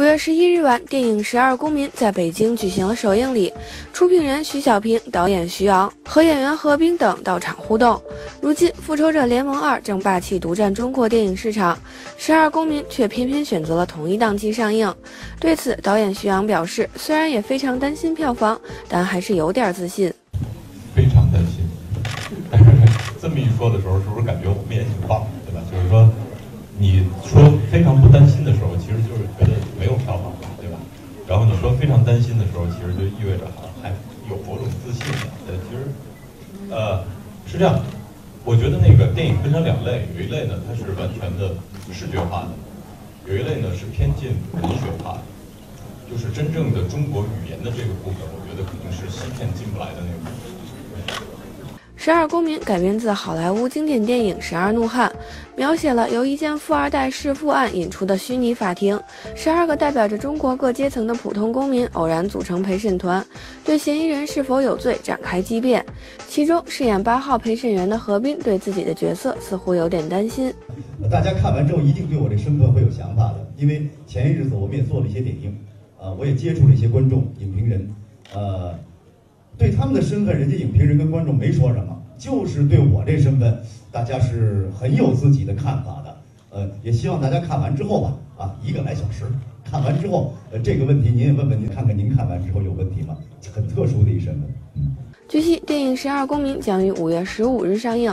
五月十一日晚，电影《十二公民》在北京举行了首映礼，出品人徐小平、导演徐昂和演员何冰等到场互动。如今，《复仇者联盟二》正霸气独占中国电影市场，《十二公民》却偏偏选择了同一档期上映。对此，导演徐昂表示，虽然也非常担心票房，但还是有点自信。非常担心，这么一说的时候，是不是感觉我们也挺棒，对吧？就是说，你说非常不担心的时候，其实就是觉得。然后你说非常担心的时候，其实就意味着好像还有某种自信的。对，其实，呃，是这样。我觉得那个电影分成两类，有一类呢它是完全的视觉化的，有一类呢是偏近文学化的，就是真正的中国语言的这个部分，我觉得肯定是西片进不来的那个部分。十二公民改编自好莱坞经典电影《十二怒汉》，描写了由一件富二代弑父案引出的虚拟法庭，十二个代表着中国各阶层的普通公民偶然组成陪审团，对嫌疑人是否有罪展开激辩。其中饰演八号陪审员的何冰对自己的角色似乎有点担心。大家看完之后一定对我这身份会有想法的，因为前一日子我们也做了一些点映，呃，我也接触了一些观众、影评人，呃。对他们的身份，人家影评人跟观众没说什么，就是对我这身份，大家是很有自己的看法的。呃，也希望大家看完之后吧，啊，一个来小时，看完之后，呃，这个问题您也问问您，看看您看完之后有问题吗？很特殊的一身份。据悉，电影《十二公民》将于五月十五日上映。